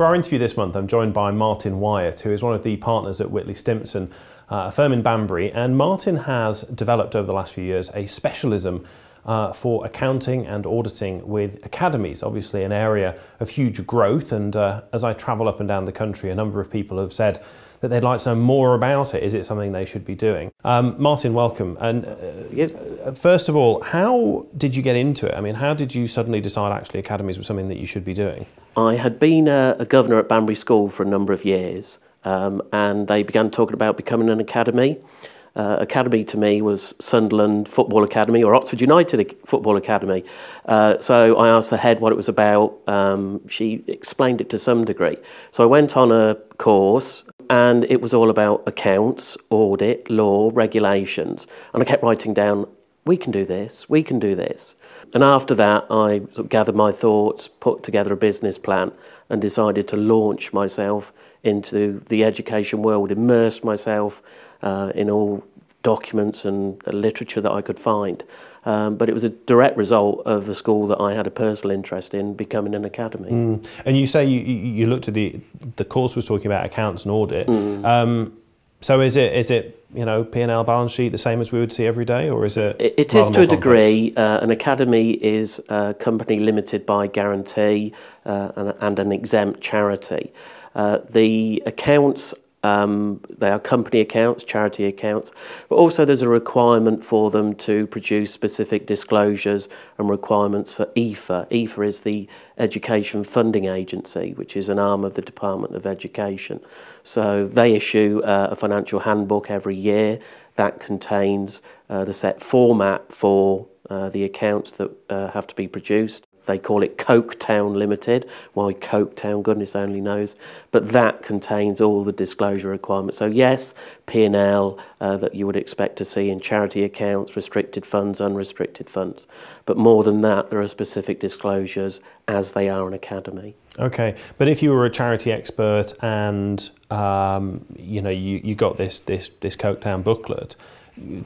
For our interview this month, I'm joined by Martin Wyatt, who is one of the partners at Whitley Stimpson, uh, a firm in Banbury. And Martin has developed over the last few years a specialism uh, for accounting and auditing with academies, obviously an area of huge growth. And uh, as I travel up and down the country, a number of people have said that they'd like to know more about it. Is it something they should be doing? Um, Martin, welcome. And uh, first of all, how did you get into it? I mean, how did you suddenly decide actually academies were something that you should be doing? I had been a, a governor at Banbury School for a number of years, um, and they began talking about becoming an academy. Uh, academy to me was Sunderland Football Academy or Oxford United Football Academy. Uh, so I asked the head what it was about. Um, she explained it to some degree. So I went on a course and it was all about accounts, audit, law, regulations. And I kept writing down, we can do this, we can do this. And after that, I sort of gathered my thoughts, put together a business plan, and decided to launch myself into the education world, immerse myself uh, in all documents and literature that I could find. Um, but it was a direct result of a school that I had a personal interest in becoming an academy. Mm. And you say you, you looked at the the course was talking about accounts and audit. Mm. Um, so is it is it you know P and L balance sheet the same as we would see every day, or is it? It, it is to a degree. Uh, an academy is a company limited by guarantee uh, and, and, an exempt charity. Uh, the accounts um, they are company accounts, charity accounts, but also there's a requirement for them to produce specific disclosures and requirements for EFA. EFA is the Education Funding Agency, which is an arm of the Department of Education. So they issue uh, a financial handbook every year that contains uh, the set format for uh, the accounts that uh, have to be produced. They call it Coketown Limited. Why Coketown, goodness only knows. But that contains all the disclosure requirements. So yes, P&L uh, that you would expect to see in charity accounts, restricted funds, unrestricted funds. But more than that, there are specific disclosures as they are an academy. Okay, but if you were a charity expert and um, you know you, you got this this this Coketown booklet,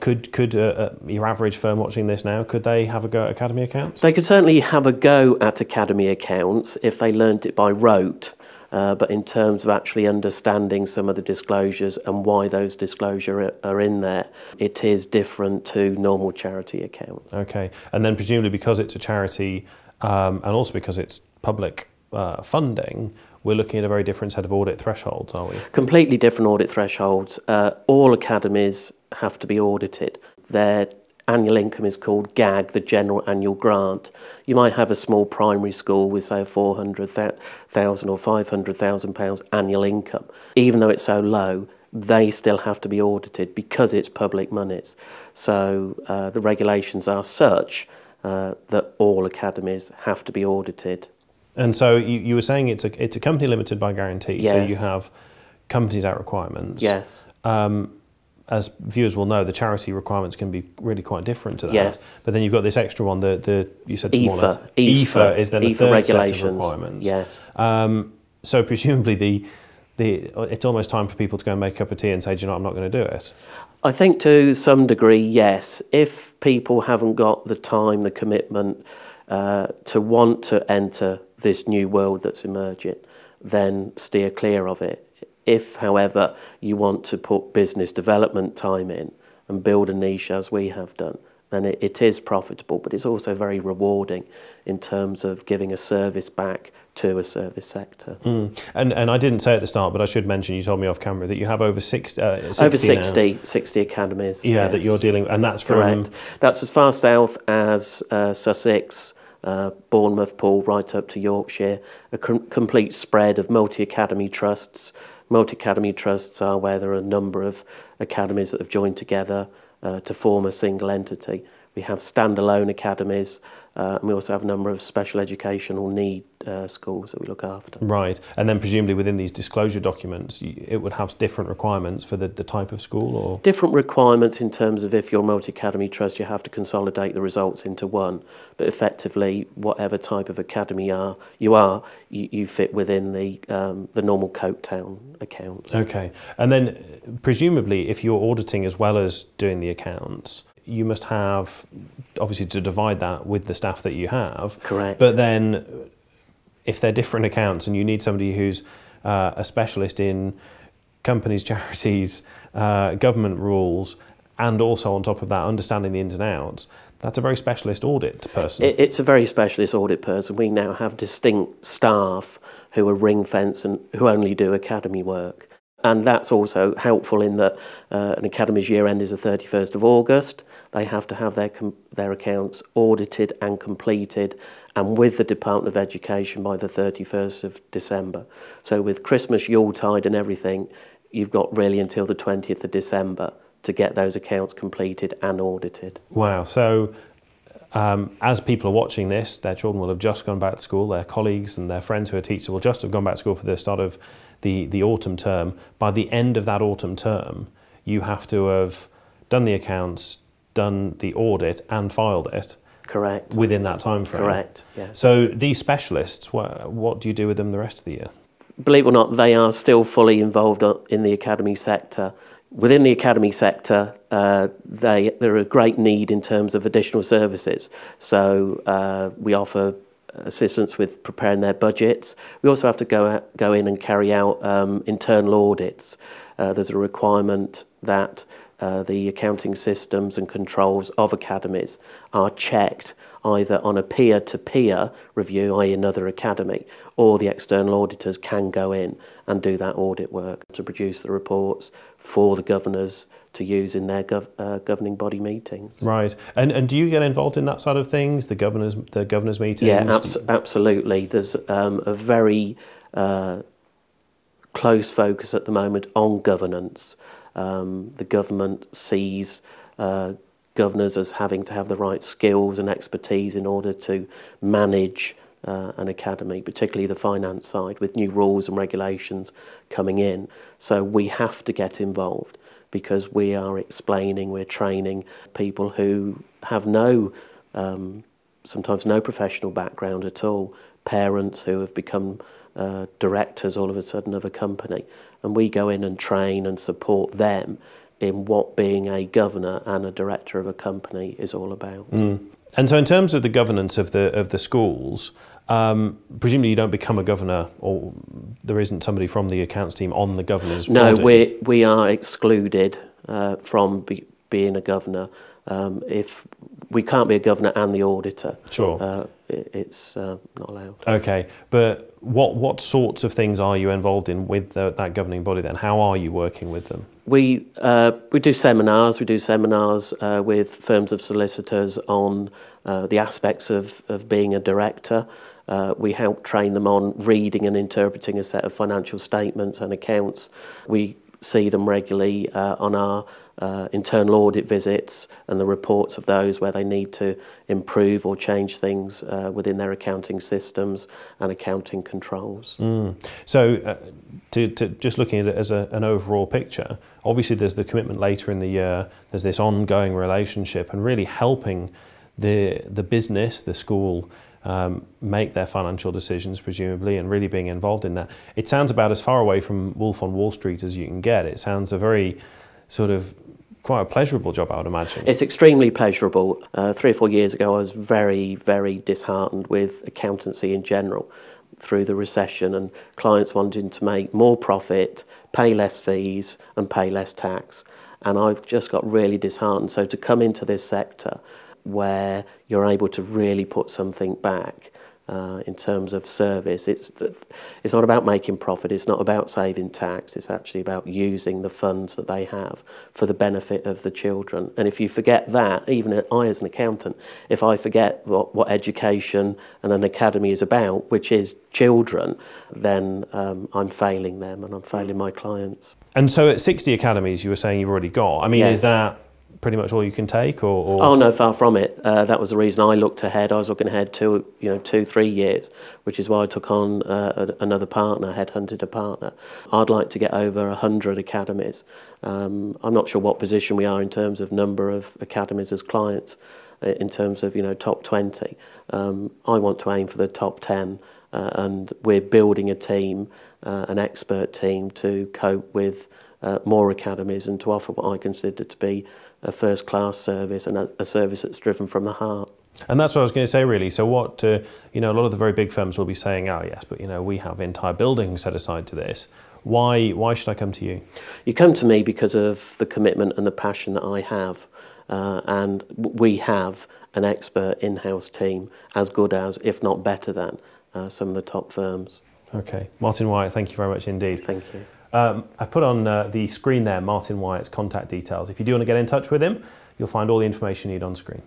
could could uh, uh, your average firm watching this now could they have a go at academy accounts? They could certainly have a go at academy accounts if they learned it by rote. Uh, but in terms of actually understanding some of the disclosures and why those disclosures are in there, it is different to normal charity accounts. Okay, and then presumably because it's a charity um, and also because it's public uh, funding, we're looking at a very different set of audit thresholds, are we? Completely different audit thresholds. Uh, all academies have to be audited. Their annual income is called GAG, the General Annual Grant. You might have a small primary school with, say, 400,000 or 500,000 pounds annual income. Even though it's so low, they still have to be audited because it's public monies. So uh, the regulations are such uh, that all academies have to be audited. And so you, you were saying it's a, it's a company limited by guarantee, yes. so you have Companies Act requirements. Yes. Um, as viewers will know, the charity requirements can be really quite different to that. Yes. But then you've got this extra one, the, the you said EFA. EFA, EFA is then EFA the third regulations. set of requirements. Yes. Um, so presumably the, the, it's almost time for people to go and make a cup of tea and say, do you know, I'm not going to do it. I think to some degree, yes. If people haven't got the time, the commitment uh, to want to enter this new world that's emerging, then steer clear of it. If, however, you want to put business development time in and build a niche as we have done, then it, it is profitable, but it's also very rewarding in terms of giving a service back to a service sector. Mm. And, and I didn't say at the start, but I should mention, you told me off camera, that you have over 60, uh, 60 Over 60, 60 academies. Yeah, yes. that you're dealing and that's from... Correct. That's as far south as uh, Sussex, uh, Bournemouth, Poole, right up to Yorkshire, a com complete spread of multi-academy trusts. Multi-academy trusts are where there are a number of academies that have joined together uh, to form a single entity. We have standalone academies, uh, and we also have a number of special educational need uh, schools that we look after. Right, and then presumably within these disclosure documents, it would have different requirements for the, the type of school, or different requirements in terms of if you're a multi-academy trust, you have to consolidate the results into one. But effectively, whatever type of academy are you are, you, you fit within the um, the normal Coketown accounts. Okay, and then presumably, if you're auditing as well as doing the accounts you must have obviously to divide that with the staff that you have. Correct. But then if they're different accounts and you need somebody who's uh, a specialist in companies, charities, uh, government rules, and also on top of that, understanding the ins and outs, that's a very specialist audit person. It, it's a very specialist audit person. We now have distinct staff who are ring fence and who only do academy work. And that's also helpful in that uh, an academy's year end is the 31st of August. They have to have their, their accounts audited and completed and with the Department of Education by the 31st of December. So with Christmas, Yuletide and everything, you've got really until the 20th of December to get those accounts completed and audited. Wow. So um, as people are watching this, their children will have just gone back to school, their colleagues and their friends who are teachers will just have gone back to school for the start of the, the autumn term. By the end of that autumn term, you have to have done the accounts, done the audit, and filed it. Correct. Within that time frame. Correct. Yes. So these specialists, what, what do you do with them the rest of the year? Believe it or not, they are still fully involved in the academy sector within the academy sector, uh, they, there are a great need in terms of additional services. So uh, we offer assistance with preparing their budgets. We also have to go, out, go in and carry out um, internal audits. Uh, there's a requirement that uh, the accounting systems and controls of academies are checked either on a peer-to-peer review, i.e. another academy, or the external auditors can go in and do that audit work to produce the reports for the governors to use in their gov uh, governing body meetings. Right, and and do you get involved in that side of things, the governors the governors meetings? Yeah, abs absolutely. There's um, a very uh, close focus at the moment on governance. Um, the government sees uh, governors as having to have the right skills and expertise in order to manage uh, an academy, particularly the finance side, with new rules and regulations coming in. So we have to get involved because we are explaining, we're training people who have no, um, sometimes no professional background at all, parents who have become uh, directors all of a sudden of a company. And we go in and train and support them in what being a governor and a director of a company is all about. Mm. And so, in terms of the governance of the of the schools, um, presumably you don't become a governor, or there isn't somebody from the accounts team on the governor's. No, we we are excluded uh, from be, being a governor. Um, if we can't be a governor and the auditor, sure, uh, it, it's uh, not allowed. Okay, but what what sorts of things are you involved in with the, that governing body? Then, how are you working with them? We uh, we do seminars. We do seminars uh, with firms of solicitors on uh, the aspects of of being a director. Uh, we help train them on reading and interpreting a set of financial statements and accounts. We see them regularly uh, on our uh, internal audit visits and the reports of those where they need to improve or change things uh, within their accounting systems and accounting controls. Mm. So, uh, to, to just looking at it as a, an overall picture, obviously there's the commitment later in the year, there's this ongoing relationship and really helping the, the business, the school, um, make their financial decisions, presumably, and really being involved in that. It sounds about as far away from Wolf on Wall Street as you can get. It sounds a very sort of quite a pleasurable job, I would imagine. It's extremely pleasurable. Uh, three or four years ago, I was very, very disheartened with accountancy in general through the recession and clients wanting to make more profit, pay less fees, and pay less tax. And I've just got really disheartened. So to come into this sector where you're able to really put something back uh, in terms of service. It's, it's not about making profit, it's not about saving tax, it's actually about using the funds that they have for the benefit of the children. And if you forget that, even I as an accountant, if I forget what, what education and an academy is about, which is children, then um, I'm failing them and I'm failing my clients. And so at 60 academies you were saying you've already got, I mean, yes. is that pretty much all you can take, or? or? Oh no, far from it. Uh, that was the reason I looked ahead. I was looking ahead two, you know, two, three years, which is why I took on uh, another partner, headhunted a partner. I'd like to get over hundred academies. Um, I'm not sure what position we are in terms of number of academies as clients, uh, in terms of you know top 20. Um, I want to aim for the top 10. Uh, and we're building a team, uh, an expert team, to cope with uh, more academies and to offer what I consider to be a first class service and a, a service that's driven from the heart. And that's what I was going to say, really. So, what uh, you know, a lot of the very big firms will be saying, "Oh, yes, but you know, we have entire buildings set aside to this." Why? Why should I come to you? You come to me because of the commitment and the passion that I have, uh, and we have an expert in-house team as good as, if not better than, uh, some of the top firms. Okay, Martin Wyatt, thank you very much indeed. Thank you. Um, I've put on uh, the screen there Martin Wyatt's contact details. If you do want to get in touch with him, you'll find all the information you need on screen.